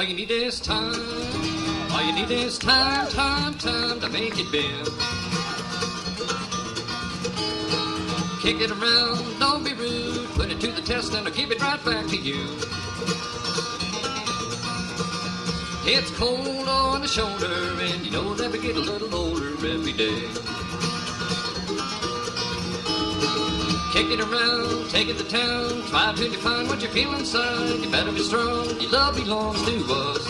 All you need is time. All you need is time, time, time to make it bend. Kick it around, don't be rude. Put it to the test and I'll give it right back to you. It's cold on the shoulder, and you know that we get a little older every day. Kick it around, take it to town, try to define what you feel inside. You better be strong, your love belongs to us.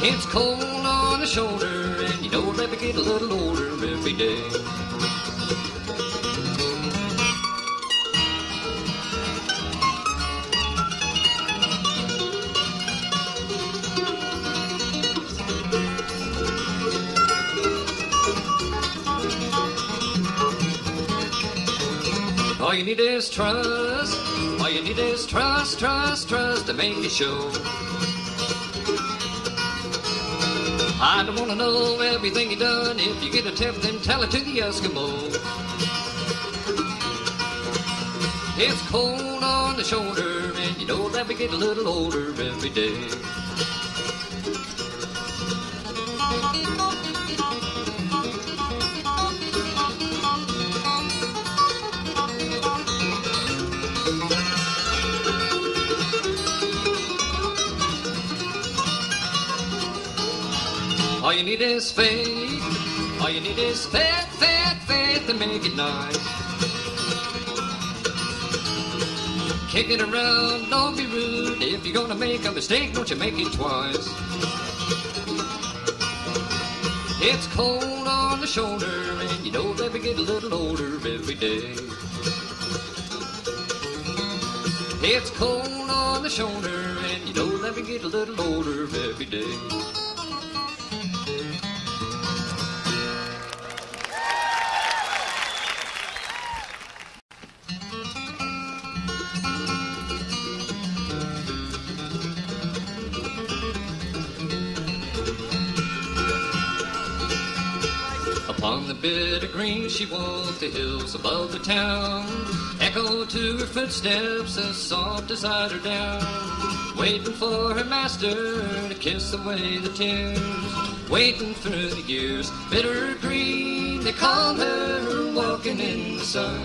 It's cold on the shoulder, and you know that we get a little older every day. All you need is trust. All you need is trust, trust, trust to make it show. I don't wanna know everything you done. If you get a tip, then tell it to the Eskimo. It's cold on the shoulder, and you know that we get a little older every day. You need is faith. All you need is faith, faith, faith to make it nice. Kick it around, don't be rude. If you're gonna make a mistake, don't you make it twice. It's cold on the shoulder, and you know that we get a little older every day. It's cold on the shoulder, and you know that we get a little older every day. Of green she walked the hills above the town. Echo to her footsteps as soft as eider down. Waiting for her master to kiss away the tears. Waiting for the years, bitter green, they call her walking in the sun.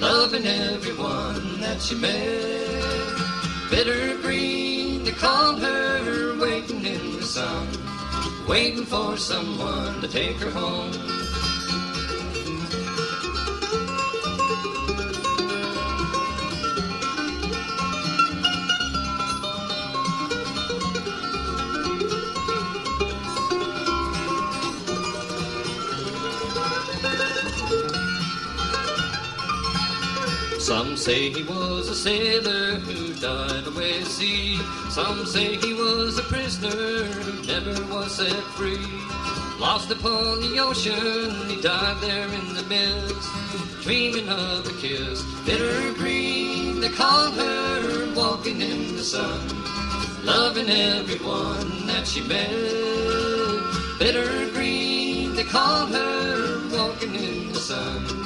Loving everyone that she met. Bitter green, they call her waiting in the sun waiting for someone to take her home. Some say he was a sailor who died away at sea. Some say he was a prisoner who never was set free. Lost upon the ocean, he died there in the mist, dreaming of a kiss. Bitter green, they call her, walking in the sun, loving everyone that she met. Bitter green, they call her, walking in the sun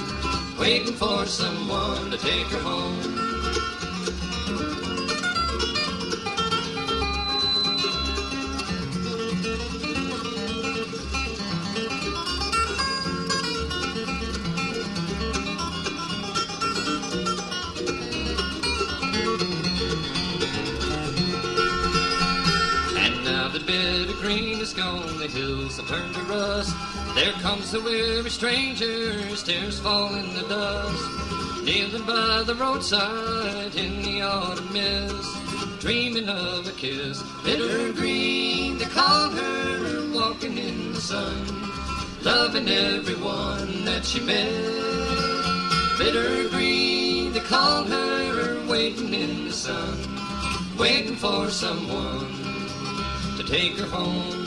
waiting for someone to take her home. And now the bit of green is gone, the hills have turned to rust. There comes the weary strangers, tears fall in the dust. Kneeling by the roadside in the autumn mist, dreaming of a kiss. Bitter green, they call her, walking in the sun, loving everyone that she met. Bitter green, they call her, waiting in the sun, waiting for someone to take her home.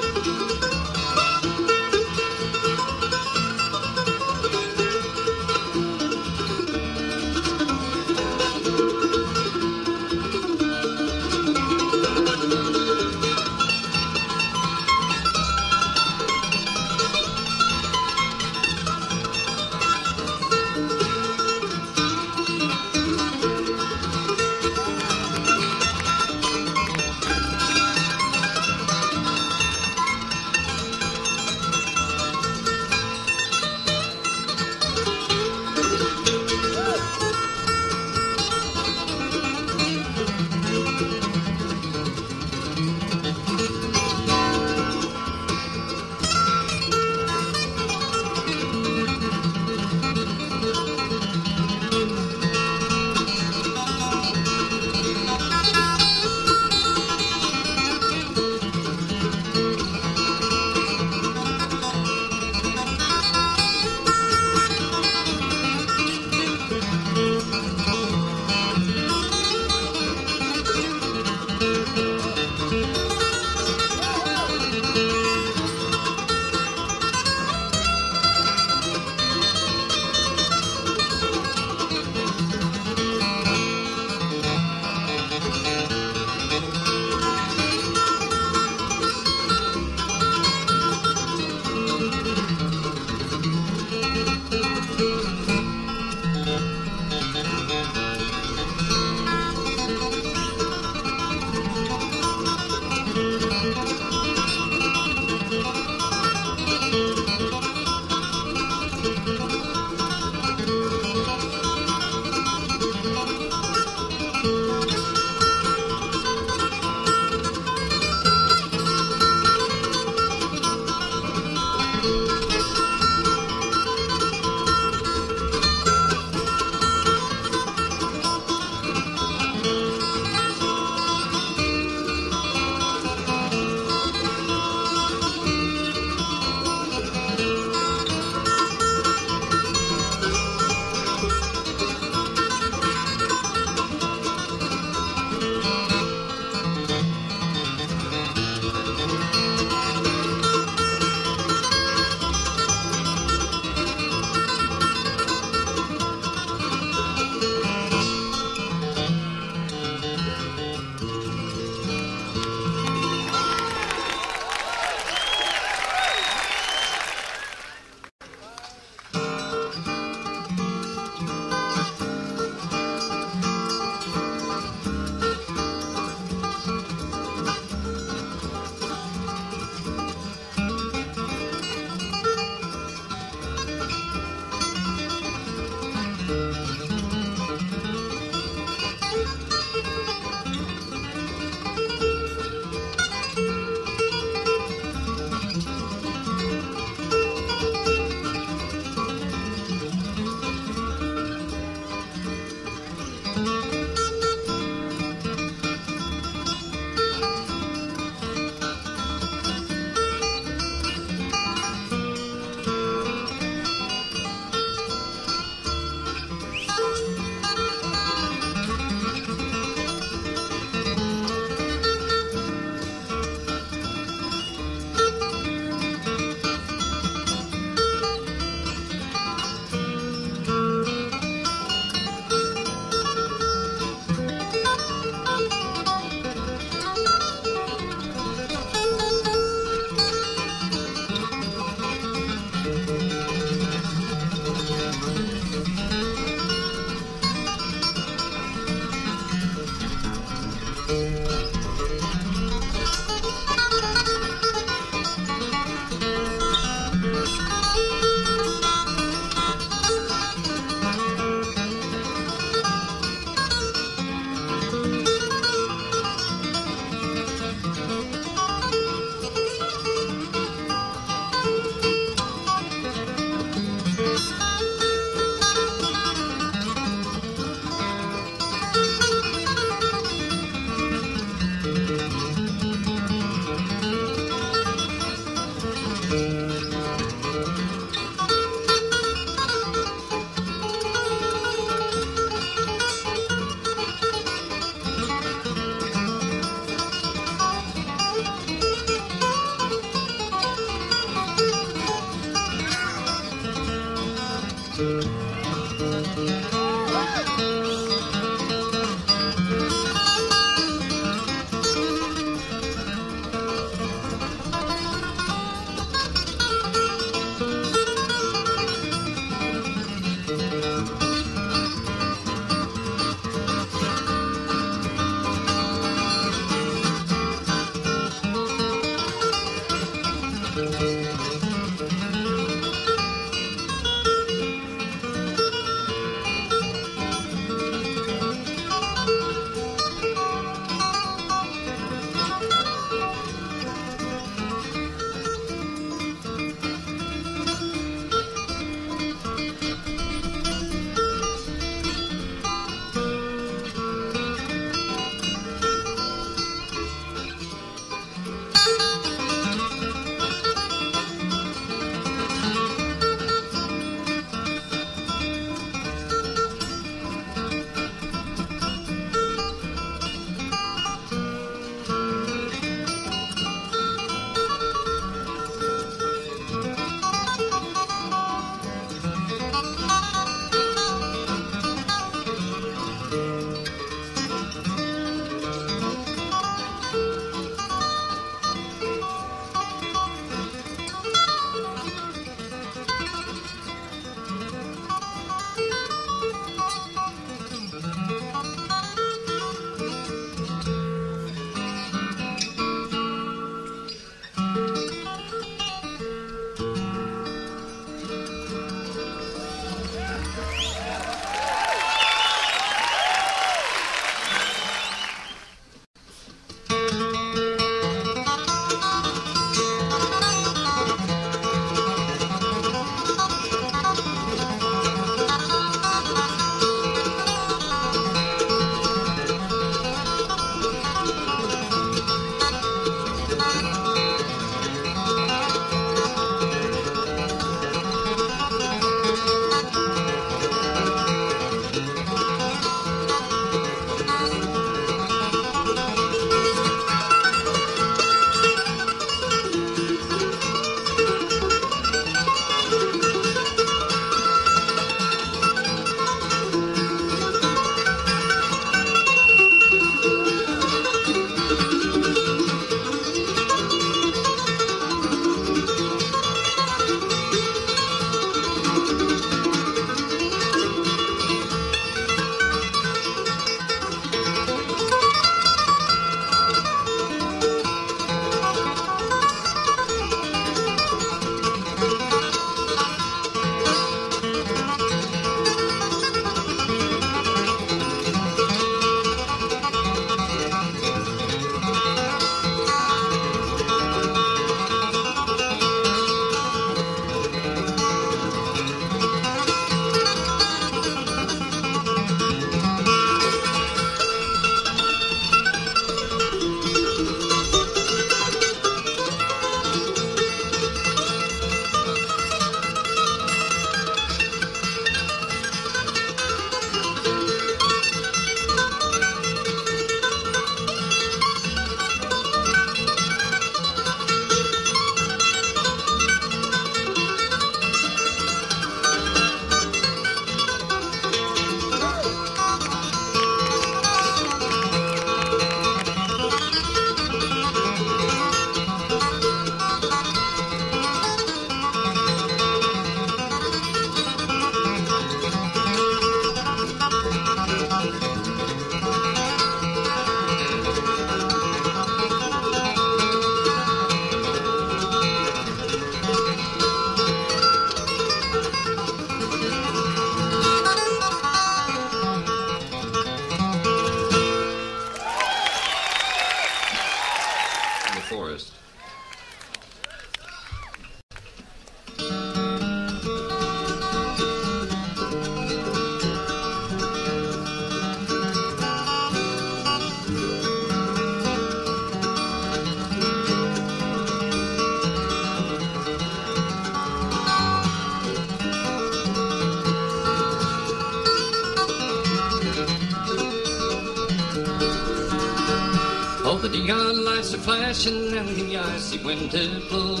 And the icy wind did. The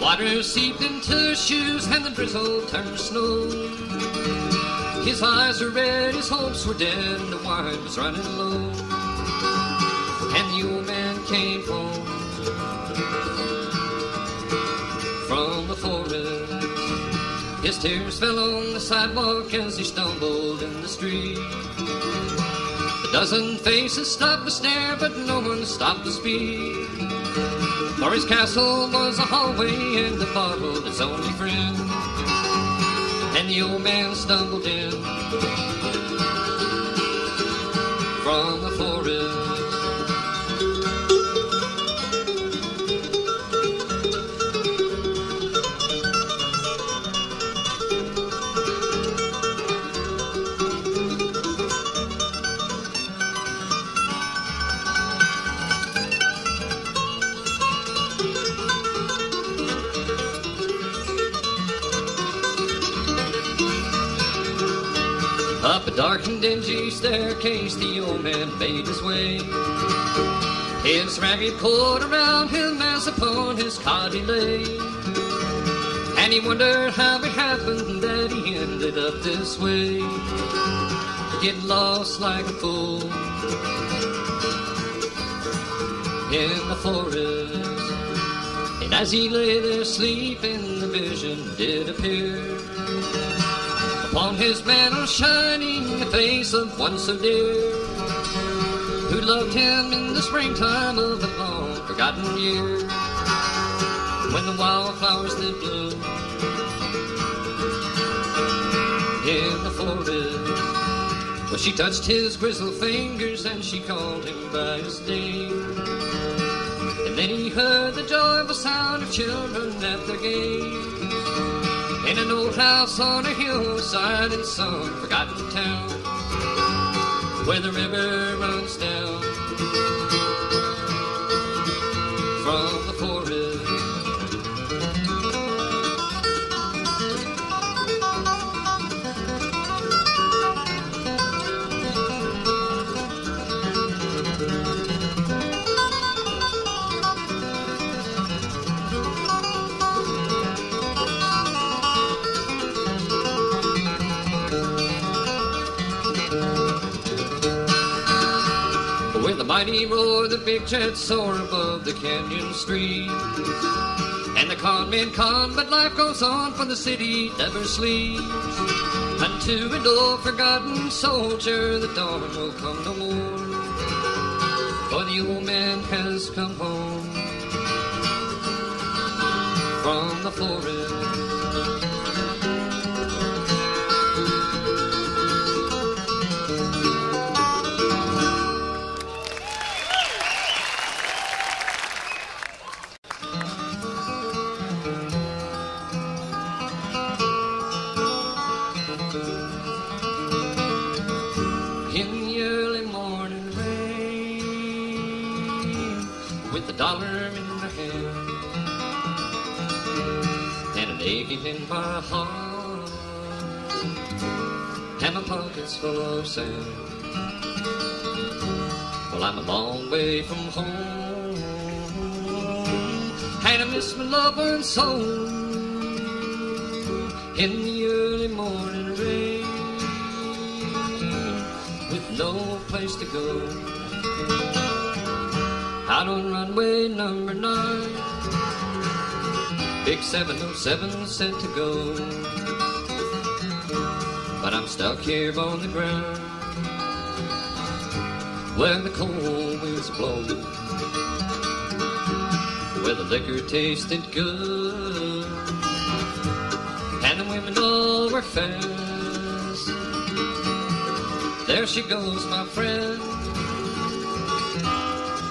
water seeped into his shoes and the drizzle turned to snow. His eyes were red, his hopes were dead, and the wine was running low. And the old man came home from the forest. His tears fell on the sidewalk as he stumbled in the street. Dozen faces stopped to stare, but no one stopped to speak. For his castle was a hallway and the bottle his only friend. And the old man stumbled in from Up a dark and dingy staircase, the old man made his way. His ragged coat around him as upon his cot he lay. And he wondered how it happened that he ended up this way. Get lost like a fool in the forest. And as he lay there sleeping, the vision did appear. Upon his mantle shining the face of one so dear Who loved him in the springtime of a long forgotten year. When the wildflowers did bloom In the forest Well, she touched his grizzled fingers and she called him by his name. And then he heard the joyful sound of children at their games in an old house on a hillside in some forgotten town where the river runs down. From mighty roar, the big jets soar above the canyon street. And the con men con, but life goes on, for the city never sleeps. Unto an old forgotten soldier, the dawn will come no more. For the old man has come home from the forest. Dollar in my hand. And an aching in my heart. And my pockets full of sand. Well, I'm a long way from home. And I miss my loved one so. In the early morning rain. With no place to go. Out on runway number nine, big 707 set to go. But I'm stuck here on the ground where the cold winds blow, where the liquor tasted good, and the women all were fast. There she goes, my friend.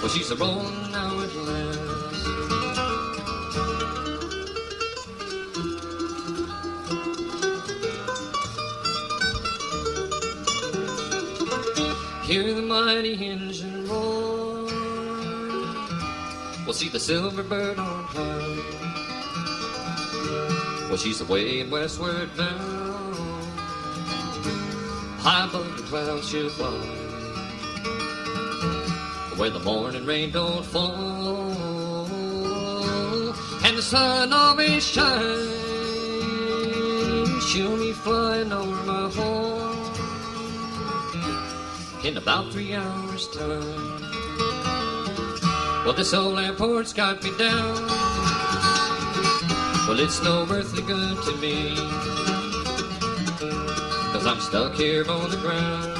Well, she's a rolling now at last. Hear the mighty engine roar. We'll see the silver bird on high. Well, she's away westward bound. High above the clouds she'll fly. Where the morning rain don't fall, and the sun always shines. She'll be flying over my home in about three hours' time. Well, this old airport's got me down. Well, it's no earthly good to me. Cause I'm stuck here on the ground.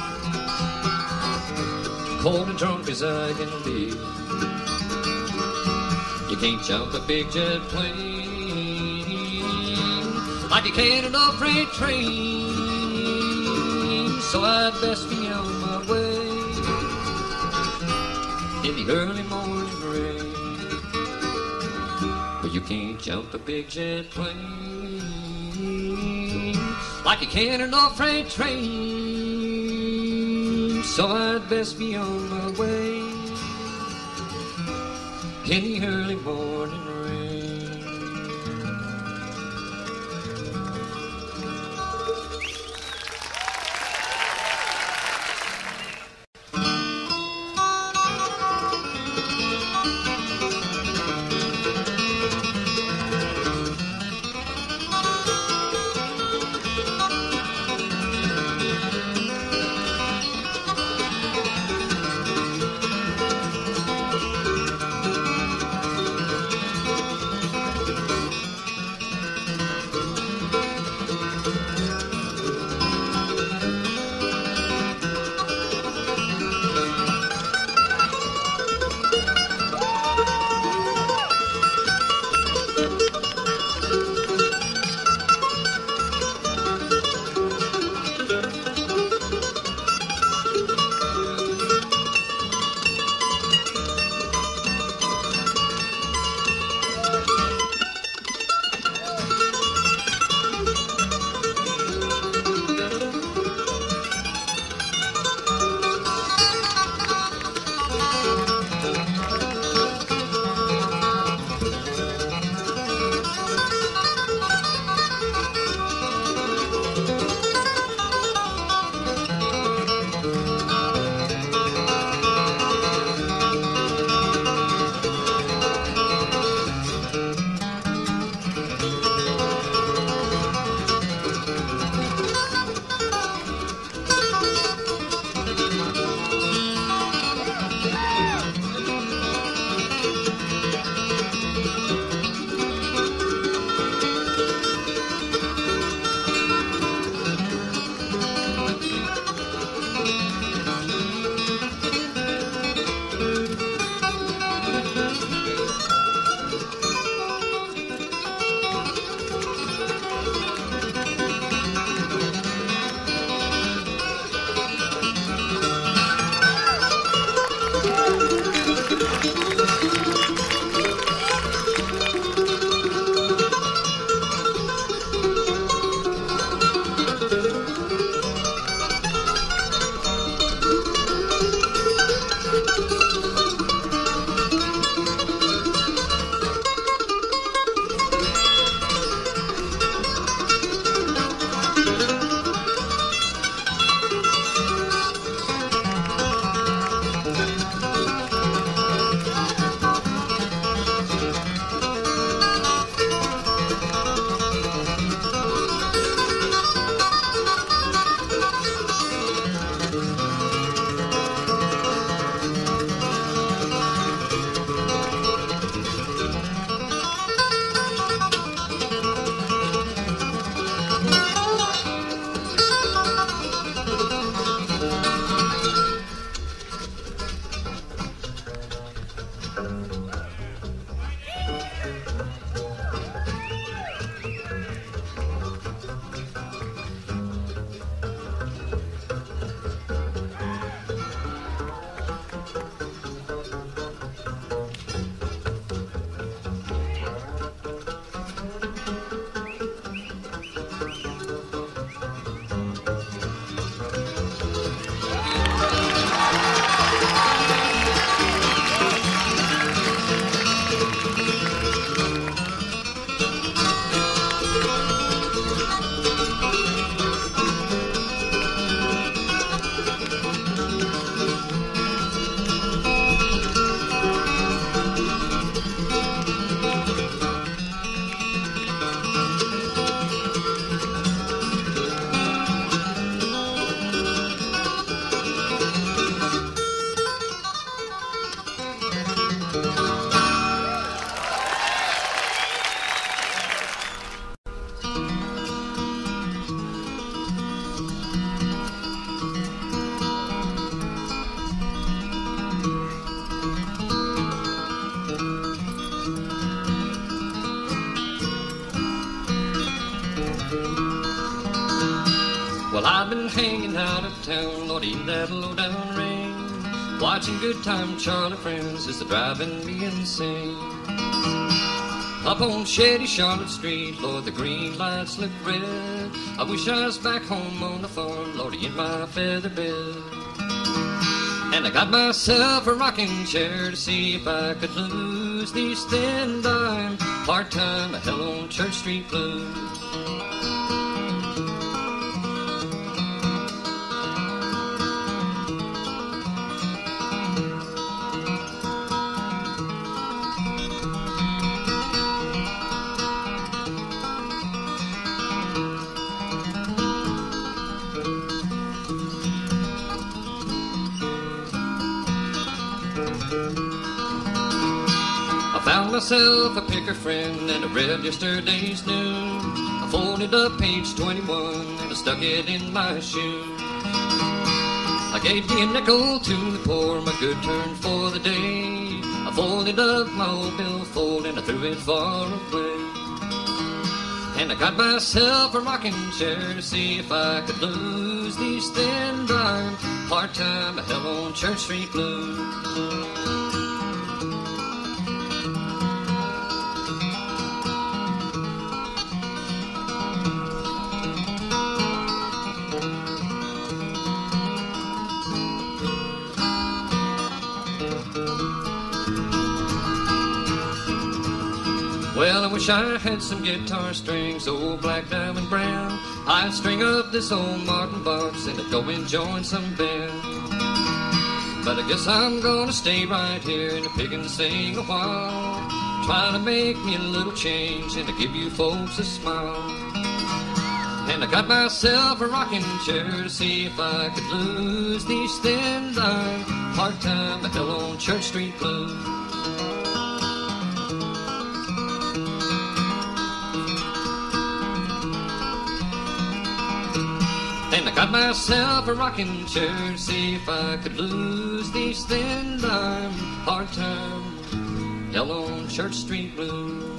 Cold and drunk as I can be. You can't jump a big jet plane like you can an old freight train. So I'd best be on my way in the early morning rain. But you can't jump a big jet plane like you can an old freight train. So I'd best be on my way. In the early morning out of town, Lord, in that low down rain. Watching good time Charlie friends is driving me insane. Up on shady Charlotte Street, Lord, the green lights look red. I wish I was back home on the farm, Lordy, in my feather bed. And I got myself a rocking chair to see if I could lose these thin dime part-time hell on Church Street blues. Myself a picker friend and I read yesterday's news. I folded up page 21 and I stuck it in my shoe. I gave me a nickel to the poor, my good turn for the day. I folded up my old billfold and I threw it far away. And I got myself a rocking chair to see if I could lose these thin dime part-time hell on Church Street blues. Well, I wish I had some guitar strings, old black diamond brown. I'd string up this old Martin box and I'd go and join some band. But I guess I'm gonna stay right here the pig and sing a while. Trying to make me a little change and to give you folks a smile. And I got myself a rocking chair to see if I could lose these thin dime part-time at hell on Church Street blues. Got myself a rocking chair, see if I could lose these thin dime part-time yellow Church Street blues.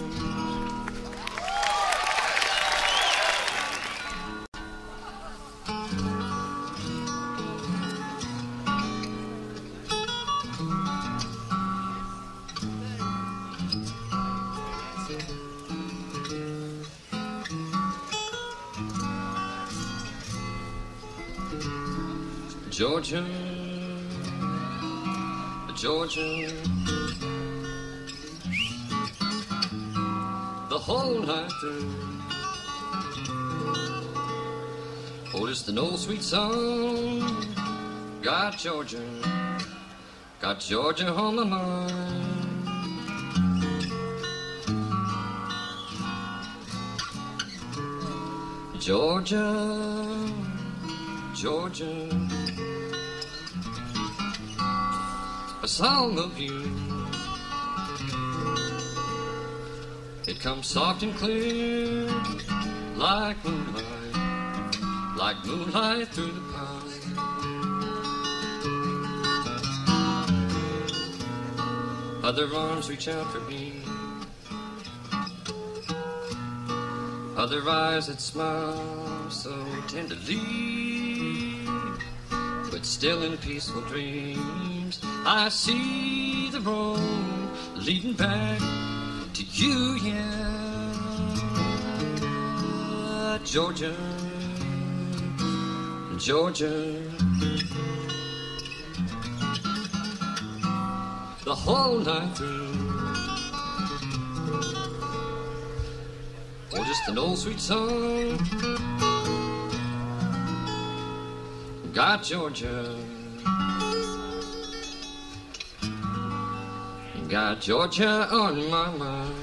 Georgia, Georgia, the whole night through. Oh, it's an old sweet song. Got Georgia, got Georgia on my mind. Georgia, Georgia. Song of you. It comes soft and clear, like moonlight, like moonlight through the pine. Other arms reach out for me, other eyes that smile so tenderly, but still in peaceful dreams. I see the road leading back to you, yeah, Georgia, Georgia. The whole night through, or just an old sweet song. Got Georgia. Got Georgia on my mind.